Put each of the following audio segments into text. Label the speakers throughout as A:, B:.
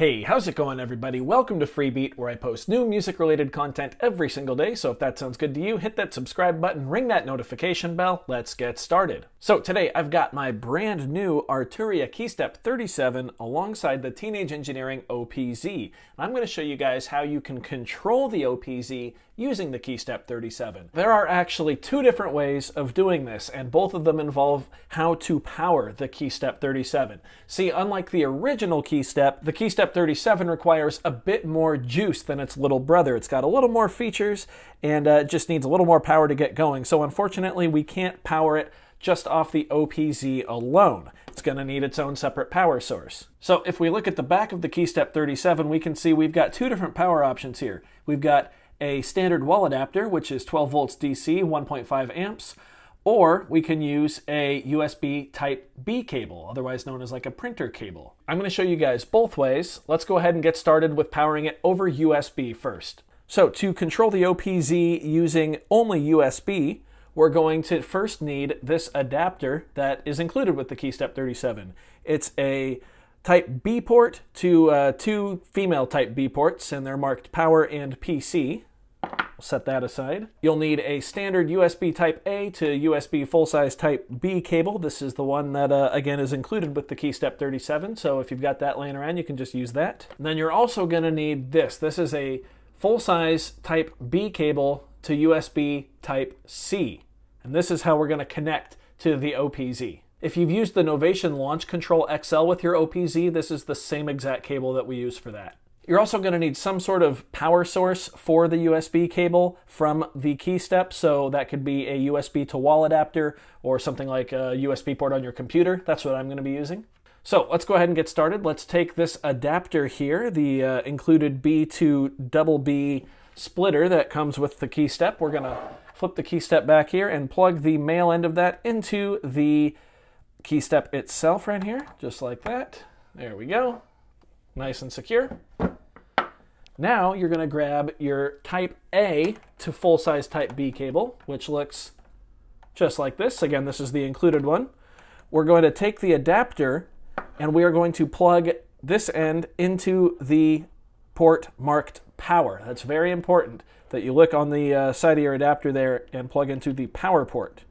A: Hey, how's it going, everybody? Welcome to Freebeat, where I post new music related content every single day. So if that sounds good to you, hit that subscribe button, ring that notification bell. Let's get started. So today I've got my brand new Arturia Keystep 37 alongside the Teenage Engineering OPZ. I'm going to show you guys how you can control the OPZ using the Keystep 37. There are actually two different ways of doing this, and both of them involve how to power the Keystep 37. See, unlike the original Keystep, the Keystep 37 requires a bit more juice than its little brother. It's got a little more features and uh, just needs a little more power to get going. So unfortunately, we can't power it just off the OPZ alone. It's going to need its own separate power source. So if we look at the back of the Keystep 37, we can see we've got two different power options here. We've got a standard wall adapter, which is 12 volts DC, 1.5 amps, or we can use a USB Type B cable, otherwise known as like a printer cable. I'm going to show you guys both ways. Let's go ahead and get started with powering it over USB first. So to control the OPZ using only USB, we're going to first need this adapter that is included with the Keystep 37. It's a Type B port to uh, two female Type B ports, and they're marked Power and PC. Set that aside. You'll need a standard USB Type A to USB full-size Type B cable. This is the one that, uh, again, is included with the Keystep 37, so if you've got that laying around, you can just use that. And then you're also going to need this. This is a full-size Type B cable to USB Type C. And this is how we're going to connect to the OPZ. If you've used the Novation Launch Control XL with your OPZ, this is the same exact cable that we use for that. You're also going to need some sort of power source for the USB cable from the Keystep, so that could be a USB to wall adapter or something like a USB port on your computer. That's what I'm going to be using. So let's go ahead and get started. Let's take this adapter here, the uh, included B to double B splitter that comes with the Keystep. We're going to flip the Keystep back here and plug the male end of that into the Keystep itself right here, just like that. There we go. Nice and secure. Now you're going to grab your Type A to full-size Type B cable, which looks just like this. Again, this is the included one. We're going to take the adapter and we are going to plug this end into the port marked power. That's very important that you look on the uh, side of your adapter there and plug into the power port.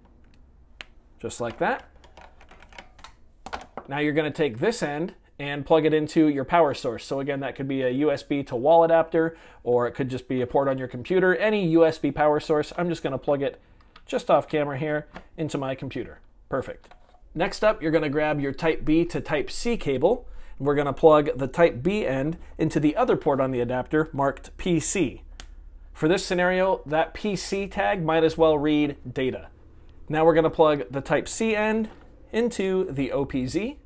A: Just like that. Now you're going to take this end and plug it into your power source. So again, that could be a USB to wall adapter, or it could just be a port on your computer, any USB power source. I'm just gonna plug it just off camera here into my computer. Perfect. Next up, you're gonna grab your Type B to Type C cable. And we're gonna plug the Type B end into the other port on the adapter marked PC. For this scenario, that PC tag might as well read data. Now we're gonna plug the Type C end into the OPZ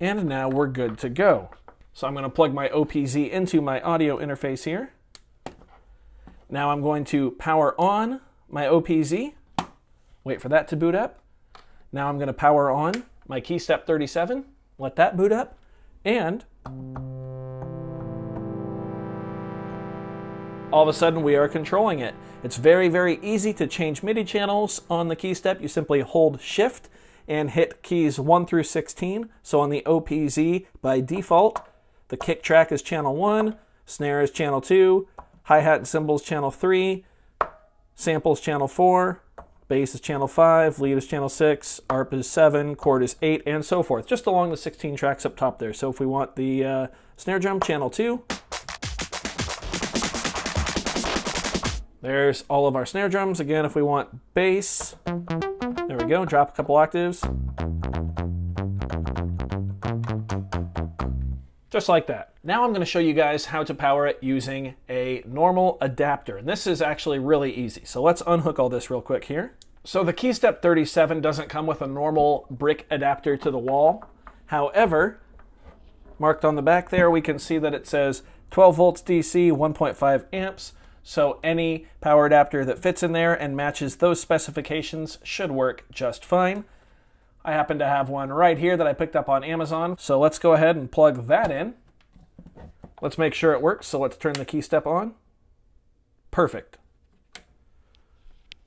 A: and now we're good to go. So I'm going to plug my OPZ into my audio interface here. Now I'm going to power on my OPZ. Wait for that to boot up. Now I'm going to power on my Keystep 37. Let that boot up. And all of a sudden we are controlling it. It's very, very easy to change MIDI channels on the Keystep. You simply hold Shift and hit keys 1 through 16. So on the OPZ, by default, the kick track is channel 1, snare is channel 2, hi-hat and cymbals channel 3, samples channel 4, bass is channel 5, lead is channel 6, ARP is 7, chord is 8, and so forth, just along the 16 tracks up top there. So if we want the uh, snare drum, channel 2, there's all of our snare drums. Again, if we want bass, there we go, drop a couple octaves. Just like that. Now I'm going to show you guys how to power it using a normal adapter. And this is actually really easy. So let's unhook all this real quick here. So the Keystep 37 doesn't come with a normal brick adapter to the wall. However, marked on the back there, we can see that it says 12 volts DC, 1.5 amps. So any power adapter that fits in there and matches those specifications should work just fine. I happen to have one right here that I picked up on Amazon. So let's go ahead and plug that in. Let's make sure it works. So let's turn the Keystep on. Perfect.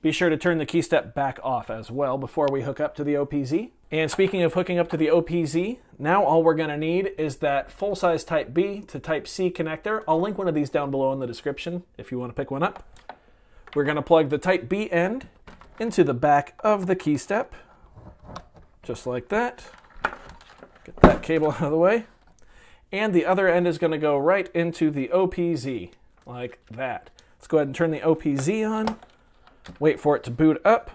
A: Be sure to turn the Keystep back off as well before we hook up to the OPZ. And speaking of hooking up to the OPZ, now all we're going to need is that full-size Type B to Type C connector. I'll link one of these down below in the description if you want to pick one up. We're going to plug the Type B end into the back of the Keystep, just like that. Get that cable out of the way. And the other end is going to go right into the OPZ, like that. Let's go ahead and turn the OPZ on wait for it to boot up,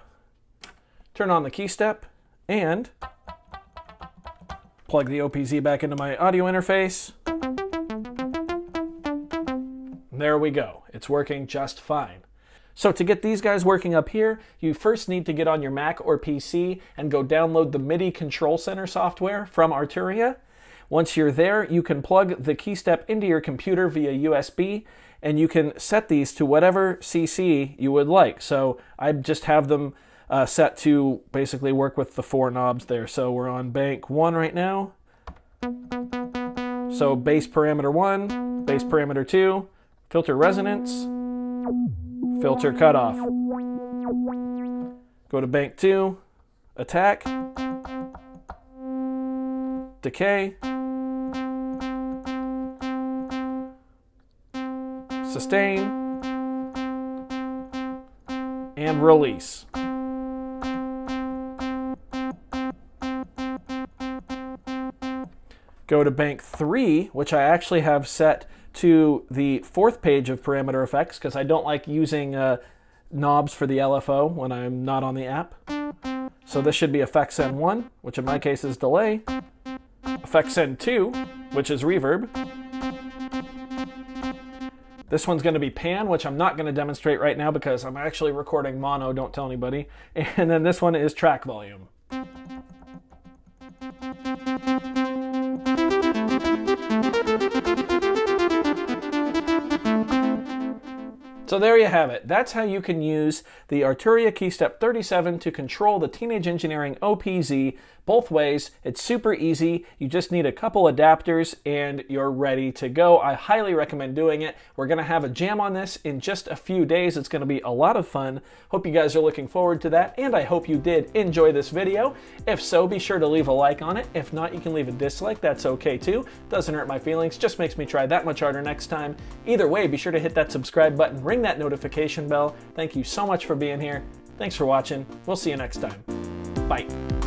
A: turn on the Keystep, and plug the OPZ back into my audio interface. There we go. It's working just fine. So to get these guys working up here, you first need to get on your Mac or PC and go download the MIDI Control Center software from Arturia. Once you're there, you can plug the keystep into your computer via USB and you can set these to whatever CC you would like. So I just have them uh, set to basically work with the four knobs there. So we're on bank one right now. So bass parameter one, bass parameter two, filter resonance, filter cutoff. Go to bank two, attack, decay, sustain, and release. Go to bank 3, which I actually have set to the fourth page of parameter effects because I don't like using uh, knobs for the LFO when I'm not on the app. So this should be effects N1, which in my case is delay, effects N2, which is reverb, this one's going to be pan, which I'm not going to demonstrate right now because I'm actually recording mono, don't tell anybody. And then this one is track volume. So there you have it. That's how you can use the Arturia KeyStep 37 to control the Teenage Engineering OPZ both ways. It's super easy. You just need a couple adapters and you're ready to go. I highly recommend doing it. We're going to have a jam on this in just a few days. It's going to be a lot of fun. Hope you guys are looking forward to that and I hope you did enjoy this video. If so, be sure to leave a like on it. If not, you can leave a dislike. That's okay too. Doesn't hurt my feelings. Just makes me try that much harder next time. Either way, be sure to hit that subscribe button, ring that notification bell. Thank you so much for being here. Thanks for watching. We'll see you next time. Bye.